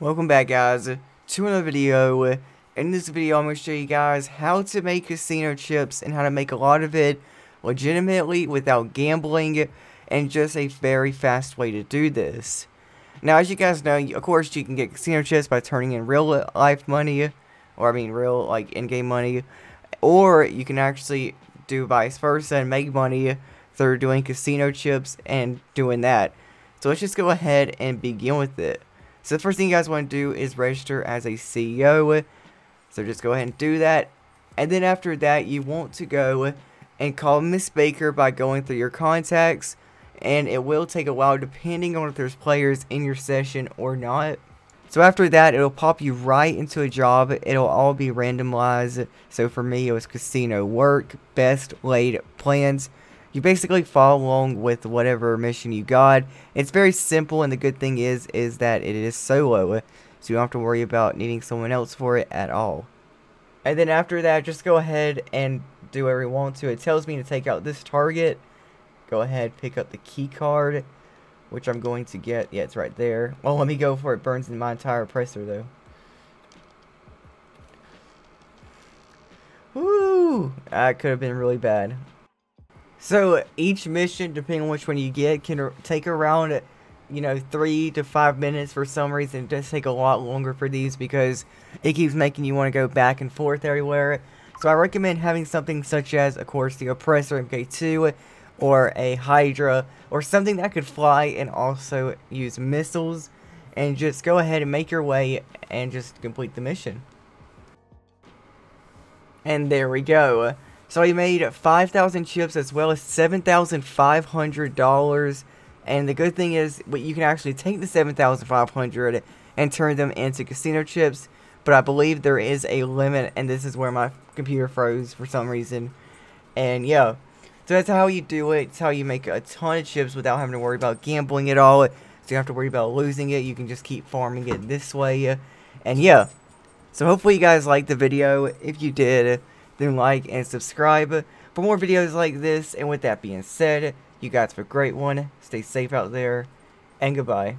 Welcome back guys to another video. In this video I'm going to show you guys how to make casino chips and how to make a lot of it legitimately without gambling and just a very fast way to do this. Now as you guys know, of course you can get casino chips by turning in real life money or I mean real like in-game money or you can actually do vice versa and make money through doing casino chips and doing that. So let's just go ahead and begin with it. So the first thing you guys want to do is register as a CEO. So just go ahead and do that. And then after that, you want to go and call Miss Baker by going through your contacts. And it will take a while depending on if there's players in your session or not. So after that, it'll pop you right into a job. It'll all be randomized. So for me, it was casino work, best laid plans you basically follow along with whatever mission you got. It's very simple, and the good thing is, is that it is solo, so you don't have to worry about needing someone else for it at all. And then after that, just go ahead and do whatever you want to. It tells me to take out this target. Go ahead, pick up the key card, which I'm going to get. Yeah, it's right there. Well, let me go for it. Burns in my entire presser, though. Woo! That could have been really bad. So each mission, depending on which one you get, can take around, you know, three to five minutes for some reason. It does take a lot longer for these because it keeps making you want to go back and forth everywhere. So I recommend having something such as, of course, the Oppressor MK2 or a Hydra or something that could fly and also use missiles and just go ahead and make your way and just complete the mission. And there we go. So he made 5,000 chips as well as $7,500. And the good thing is, you can actually take the 7,500 and turn them into casino chips. But I believe there is a limit, and this is where my computer froze for some reason. And yeah, so that's how you do it. It's how you make a ton of chips without having to worry about gambling at all. So you have to worry about losing it. You can just keep farming it this way. And yeah, so hopefully you guys liked the video. If you did, then like and subscribe for more videos like this. And with that being said, you guys have a great one. Stay safe out there, and goodbye.